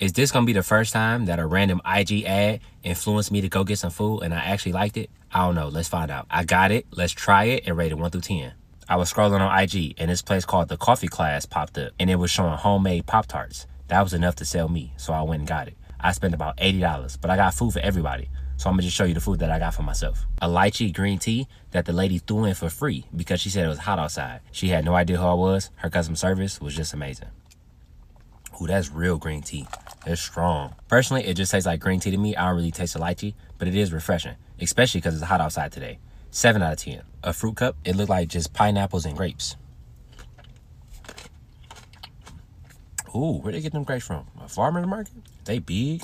Is this gonna be the first time that a random IG ad influenced me to go get some food and I actually liked it? I don't know. Let's find out. I got it. Let's try it and rate it 1 through 10. I was scrolling on IG and this place called the Coffee Class popped up and it was showing homemade Pop Tarts. That was enough to sell me, so I went and got it. I spent about $80, but I got food for everybody. So I'm gonna just show you the food that I got for myself. A lychee green tea that the lady threw in for free because she said it was hot outside. She had no idea who I was. Her customer service was just amazing. Ooh, that's real green tea. It's strong. Personally, it just tastes like green tea to me. I don't really taste the lychee, but it is refreshing, especially because it's hot outside today. 7 out of 10. A fruit cup, it looked like just pineapples and grapes. Ooh, where they get them grapes from? A farmer's market? They big.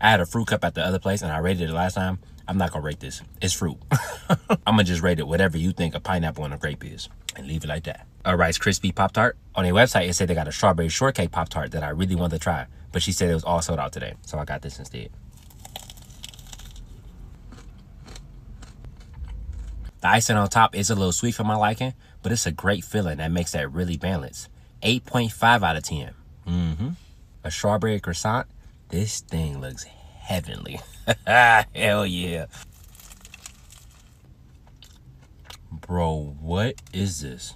I had a fruit cup at the other place and I rated it last time. I'm not gonna rate this. It's fruit. I'm gonna just rate it whatever you think a pineapple and a grape is and leave it like that. A Rice Krispie Pop Tart. On their website, it said they got a strawberry shortcake Pop Tart that I really wanted to try, but she said it was all sold out today. So I got this instead. The icing on top is a little sweet for my liking, but it's a great feeling that makes that really balanced. 8.5 out of 10. Mm-hmm. A strawberry croissant this thing looks heavenly. Hell yeah. Bro, what is this?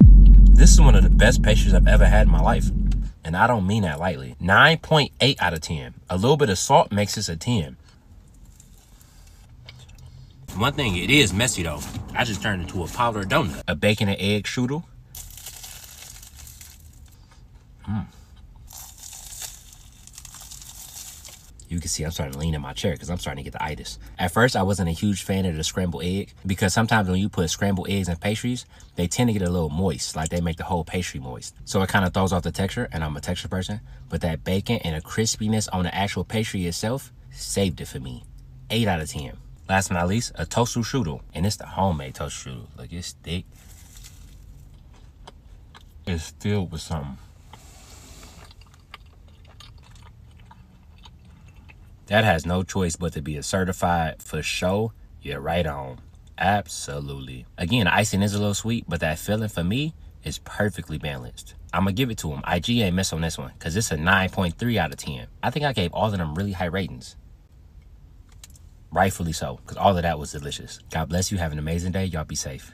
This is one of the best pastries I've ever had in my life. And I don't mean that lightly. 9.8 out of 10. A little bit of salt makes this a 10. One thing, it is messy though. I just turned into a powdered donut. A bacon and egg strudel. Mmm. You can see I'm starting to lean in my chair because I'm starting to get the itis. At first, I wasn't a huge fan of the scrambled egg because sometimes when you put scrambled eggs in pastries, they tend to get a little moist, like they make the whole pastry moist. So it kind of throws off the texture, and I'm a texture person. But that bacon and the crispiness on the actual pastry itself saved it for me. 8 out of 10. Last but not least, a tofu strudel. And it's the homemade tofu strudel. Look, it's thick. It's filled with something. That has no choice but to be a certified for show. You're right on. Absolutely. Again, icing is a little sweet, but that feeling for me is perfectly balanced. I'm gonna give it to him. IG ain't miss on this one because it's a 9.3 out of 10. I think I gave all of them really high ratings. Rightfully so, because all of that was delicious. God bless you. Have an amazing day. Y'all be safe.